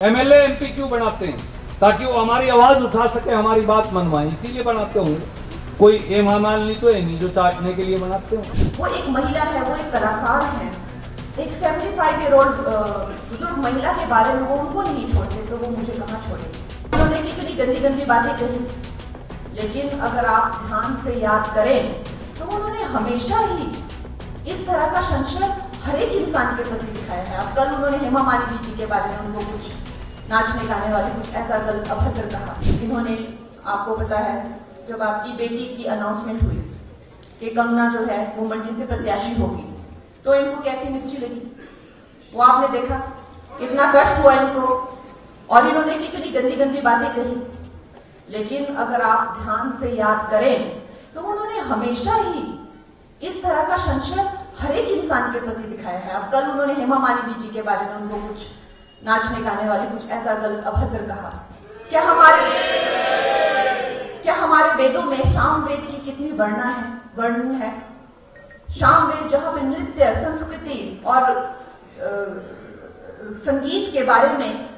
MLA MP क्यों बनाते हैं? ताकि वो हमारी आवाज़ उठा सके, हमारी बात मनवाए। इसीलिए बनाते होंगे। कोई एम हमाल तो नहीं जो चाटने के लिए बनाते हो। वो एक महिला है, वो एक कलाकार है। एक 75 ईयर ओल्ड बुज़ुर्ग महिला के बारे में वो उनको नहीं छोड़ते तो वो मुझे कहाँ छोड़े उन्होंने कितनी गंदी गंदी बातें कही। लेकिन अगर आप ध्यान से याद करें तो उन्होंने हमेशा ही इस तरह का संशय हर एक इंसान के प्रति दिखाया है। अब कल उन्होंने हेमा मालिनी जी के बारे में उनको कुछ नाचने गाने वाले कुछ ऐसा गल अभद्र कहा इन्होंने आपको पता है, जब आपकी बेटी की अनाउंसमेंट हुई कि कंगना जो है, वो मंडी से प्रत्याशी होगी तो इनको कैसी मिर्ची लगी? वो आपने देखा, कितना कष्ट हुआ इनको, और इन्होंने कितनी गंदी गंदी बातें कही। लेकिन अगर आप ध्यान से याद करें तो उन्होंने हमेशा ही इस तरह का संशय हर एक इंसान के प्रति दिखाया है। अब कल उन्होंने हेमा मालिनी जी के बारे में उनको कुछ नाचने गाने वाले कुछ ऐसा गलत अभद्र कहा। क्या हमारे क्या हमारे वेदों में शाम वेद की कितनी वर्णा है? वर्ण है। शाम वेद जहाँ पे नृत्य संस्कृति और अ, संगीत के बारे में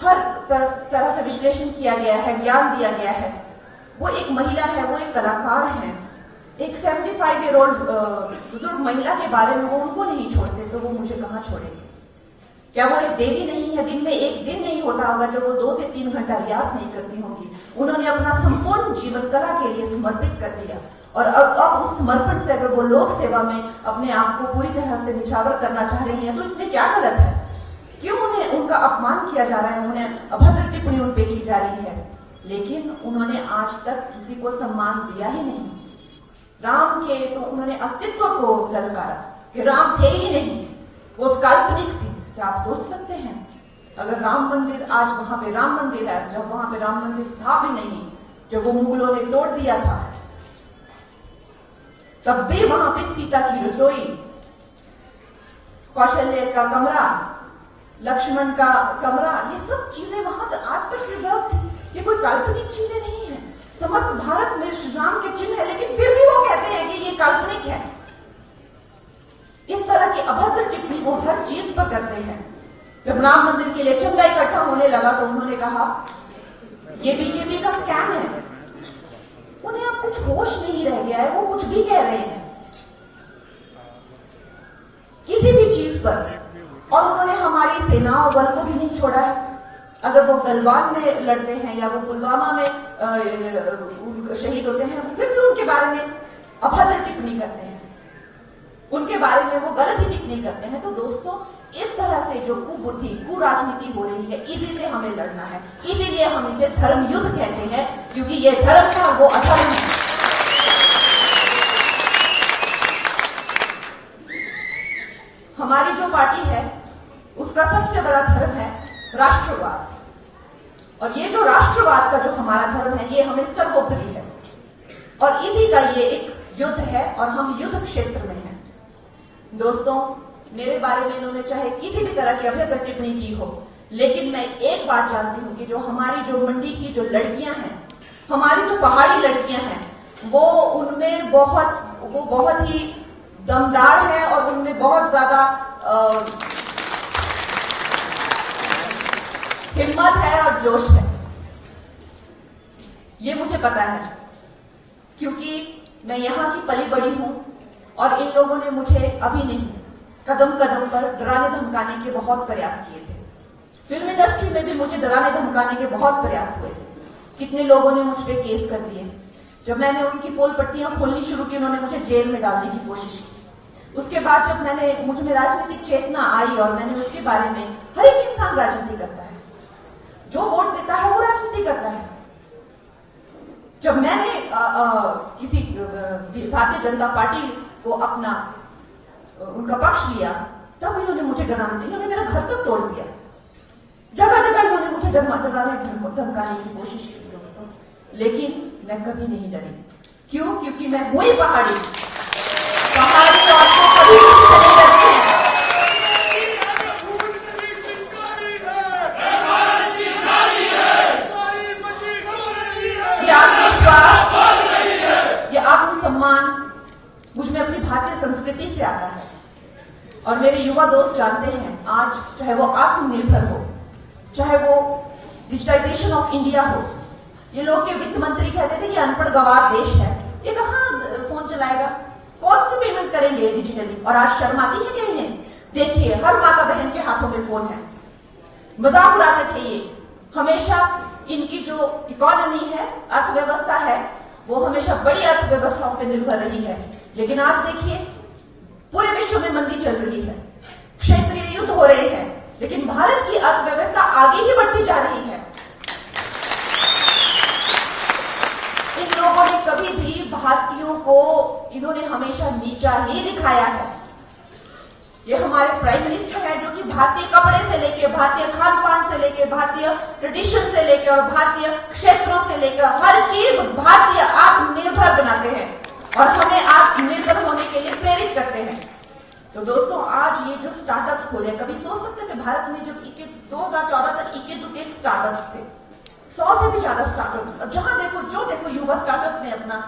हर तरह, तरह से विश्लेषण किया गया है ज्ञान दिया गया है। वो एक महिला है वो एक कलाकार है। एक 75 ईयर ओल्ड बुज़ुर्ग महिला के बारे में वो उनको नहीं छोड़ते तो वो मुझे कहाँ छोड़ेंगे? क्या वो एक देवी नहीं है? दिन में एक दिन नहीं होता होगा जब वो दो से तीन घंटा रियाज नहीं करती होगी। उन्होंने अपना संपूर्ण जीवन कला के लिए समर्पित कर दिया। और अब अब उस समर्पण से अगर वो लोक सेवा में अपने आप को पूरी तरह से निछावर करना चाह रही है तो इसमें क्या गलत है? क्यों उन्हें, उनका अपमान किया जा रहा है? उन्हें अभद्र टिप्पणी उन पे की जा रही है। लेकिन उन्होंने आज तक किसी को सम्मान दिया ही नहीं। राम के तो उन्होंने अस्तित्व को ललकारा। कि राम थे ही नहीं। वो काल्पनिक थी। क्या आप सोच सकते हैं, अगर राम मंदिर आज वहाँ पे राम मंदिर है, जब वहाँ पे राम मंदिर था भी नहीं, जब वो मुगलों ने तोड़ दिया था, तब भी वहाँ पे सीता की रसोई, कौशल्य का कमरा, लक्ष्मण का कमरा, ये सब चीज़ें वहाँ तक आज तक रिज़र्व थी। ये कोई काल्पनिक चीज़ें नहीं है। समस्त भारत में श्री राम के चिन्ह है, लेकिन फिर भी वो कहते हैं कि ये काल्पनिक है। इस तरह की अभद्र टिप्पणी चीज़ पर करते हैं। जब राम मंदिर के लिए चंदा इकट्ठा होने लगा तो उन्होंने कहा, ये बीजेपी का स्कैम है। उन्हें अब कुछ होश नहीं रह गया है, वो कुछ भी कह रहे हैं। किसी भी चीज़ पर, और उन्होंने हमारी सेना और बल को भी नहीं छोड़ा है। अगर वो गलवान में लड़ते हैं या वो पुलवामा में शहीद होते हैं, फिर भी उनके बारे में अभद्र टिप्पणी करते हैं। उनके बारे में वो गलत ही टिप्पणी करते हैं। तो दोस्तों, इस तरह से जो कुबुद्धि, कुराजनीति हो रही है, इसी से हमें लड़ना है। इसीलिए हम इसे धर्म युद्ध कहते हैं, क्योंकि ये धर्म था वो अधर्म है। हमारी जो पार्टी है, उसका सबसे बड़ा धर्म है राष्ट्रवाद। और ये जो राष्ट्रवाद का जो हमारा धर्म है, ये हमें सर्वोपरि है। और इसी का ये एक युद्ध है, और हम युद्ध क्षेत्र में हैं। दोस्तों, मेरे बारे में इन्होंने चाहे किसी भी तरह की अभ्यर्थ टिप्पणी की हो, लेकिन मैं एक बात जानती हूँ कि जो हमारी जो मंडी की जो लड़कियाँ हैं, हमारी जो पहाड़ी लड़कियाँ हैं, वो उनमें बहुत, वो बहुत ही दमदार है और उनमें बहुत ज़्यादा हिम्मत है और जोश है। ये मुझे पता है, क्योंकि मैं यहाँ की पली बड़ी हूँ और इन लोगों ने मुझे अभी नहीं कदम कदम पर डराने धमकाने के बहुत प्रयास किए थे। फ़िल्म इंडस्ट्री में भी मुझे डराने धमकाने के बहुत प्रयास हुए। थे कितने लोगों ने मुझ पर केस कर दिए। जब मैंने उनकी पोल पट्टियाँ खोलनी शुरू की उन्होंने मुझे जेल में डालने की कोशिश की। उसके बाद जब मैंने मुझमें राजनीतिक चेतना आई और मैंने उसके बारे में हर एक इंसान राजनीति करता है जो वोट देता है वो राजनीति करता है। जब मैंने अ, अ, किसी भारतीय जनता पार्टी को अपना उनका पक्ष लिया, तब इन्होंने मुझे डराने दिया इन्होंने मेरा घर तक तोड़ दिया। जगह जगह इन्होंने मुझे डराने धमकाने की कोशिश की। दोस्तों लेकिन मैं कभी नहीं डरी। क्यों? क्योंकि मैं हुई पहाड़ी मुझमें अपनी भारतीय संस्कृति से आता है। और मेरे युवा दोस्त जानते हैं, आज चाहे वो आत्मनिर्भर हो, चाहे वो डिजिटाइजेशन ऑफ़ इंडिया हो, ये लोग के वित्त मंत्री कहते थे कि अनपढ़ गवार देश है। ये कहाँ फ़ोन चलाएगा? कौन सी पेमेंट करेंगे डिजिटली और आज शर्म आती है क्या इन्हें? देखिए, हर माता बहन के हाथों में फ़ोन है। मज़ाक उड़ाते थे ये। हमेशा इनकी जो इकोनॉमी है, अर्थव्यवस्था है, वो हमेशा बड़ी अर्थव्यवस्थाओं पर निर्भर रही है। लेकिन आज देखिए, पूरे विश्व में मंदी चल रही है। क्षेत्रीय युद्ध हो रहे हैं, लेकिन भारत की अर्थव्यवस्था आगे ही बढ़ती जा रही है। इन लोगों ने कभी भी भारतीयों को, इन्होंने हमेशा नीचा ही दिखाया है। ये हमारे प्राइम मिनिस्टर हैं जो कि भारतीय कपड़े से लेके, भारतीय खान पान से लेके, भारतीय ट्रेडिशन से लेके और भारतीय क्षेत्रों से लेकर हर चीज़ भारतीय आत्मनिर्भर बनाते हैं। और हमें आत्मनिर्भर होने के लिए प्रेरित करते हैं। तो दोस्तों, आज ये जो स्टार्टअप्स हो रहे हैं, कभी सोच सकते थे भारत में जब इक्के 2014 तक इक्के दुके स्टार्टअप्स थे, सौ से भी ज़्यादा स्टार्टअप्स अब जहाँ देखो, जो देखो युवा स्टार्टअप में अपना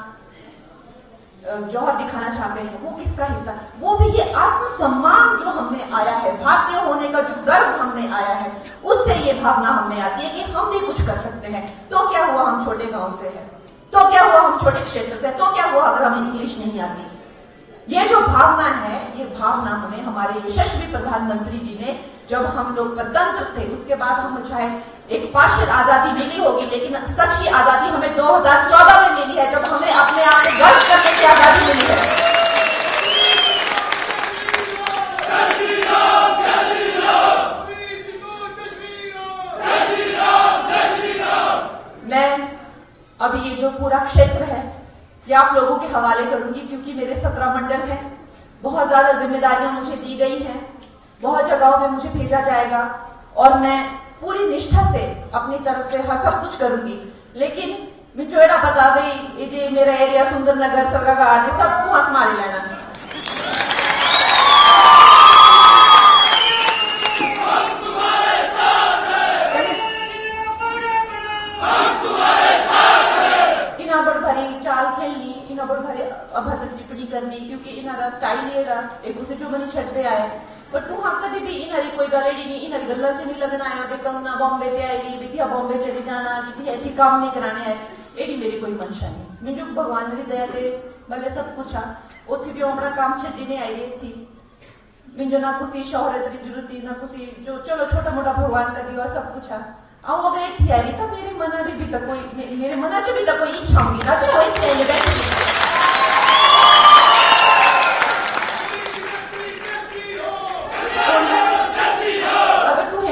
जौहर दिखाना चाहते हैं, वो किसका हिस्सा? वो भी ये आत्मसम्मान जो हमें आया है, भारतीय होने का जो गर्व हमें आया है, उससे ये भावना हमें आती है कि हम भी कुछ कर सकते हैं। तो क्या हुआ, हम छोटे गाँव से हैं। तो क्या हुआ हम छोटे क्षेत्र से तो क्या हुआ अगर हमें इंग्लिश नहीं आती? ये जो भावना है, ये भावना हमें हमारे यशस्वी प्रधानमंत्री जी ने जब हम लोग गणतंत्र थे, उसके बाद हम चाहे एक पार्षद आज़ादी मिली होगी, लेकिन सच की आज़ादी हमें 2014 में मिली है, जब हमें अपने आप को गर्व करने की आज़ादी मिली है मैं अभी ये जो पूरा क्षेत्र है ये आप लोगों के हवाले करूँगी क्योंकि मेरे सत्रह मंडल हैं। बहुत ज़्यादा जिम्मेदारियाँ मुझे दी गई हैं। बहुत जगहों में मुझे भेजा जाएगा और मैं पूरी निष्ठा से अपनी तरफ़ से हर सब कुछ करूँगी। लेकिन मैं एड़ा बता भाई ये मेरा एरिया सुंदरनगर सरगा सब सबको हंस मारी लेना। अभद्र टिप्पणी करनी, क्योंकि इन्हारा स्टाइल ये रहा एक दूसरे जो बनी छड़ते आए। पर तू हम कभी भी इन्हारी कोई गल एडी नहीं, इन्हारी गल्ला च नहीं लगना आया भी कंगना बॉम्बे से आएगी विद्या बॉम्बे चली जाना कि ऐसी काम नहीं कराने आए। एडी मेरी कोई मंशा नहीं। मुझे भगवान की दया से भले सब कुछ आ। उत्थे भी अपना काम छड्डी ने आई थी मुझे ना कुछ शोहरत की ज़रूरत थी ना कुछ जो चलो छोटा मोटा भगवान का दिवा सब कुछ आ। आऊँ अगर एक थी आई तो मेरे मन भी तो कोई मेरे मन च भी तो कोई इच्छा होगी ना चाहे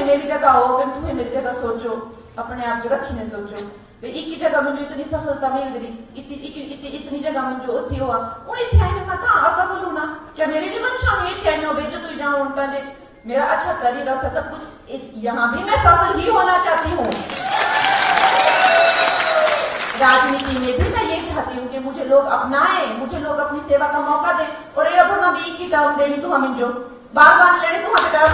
वही जगह हो, अगर जगह सोचो, अपने आप जो सोचो। एक जगह मुझे सफलता इतनी जगह क्या मेरी तो अच्छा करियर था सब कुछ यहाँ भी मैं सफल ही होना चाहती हूँ। राजनीति में भी मैं ये चाहती हूँ कि मुझे लोग अपनाए, मुझे लोग अपनी सेवा का मौका दे। और ये तो भी एक ही टर्म देनी तो हम जो बार बार लेने तो हमें टर्म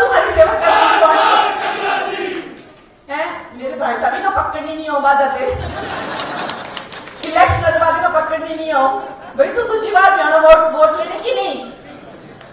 तुम्हारी सेवा करने है। मेरे भाई साहब ना पकड़नी नहीं हो बात इलेक्शन ना पकड़नी नहीं हो भाई, तू बार भी आना, वोट वोट लेने की नहीं।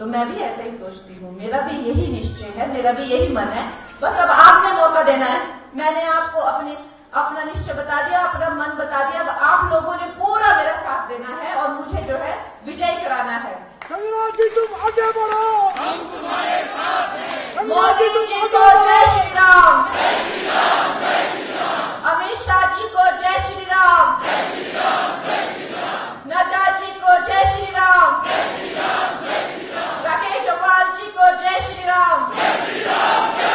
तो मैं भी ऐसा ही सोचती हूँ। मेरा भी यही निश्चय है मेरा भी यही मन है। बस अब आपने मौका देना है। मैंने आपको अपने अपना निश्चय बता दिया अपना मन बता दिया। अब आप लोगों ने पूरा मेरा साथ देना है और मुझे जो है विजय कराना है। तुम आगे बढ़ो। हम तुम्हारे साथ हैं। मोदी जी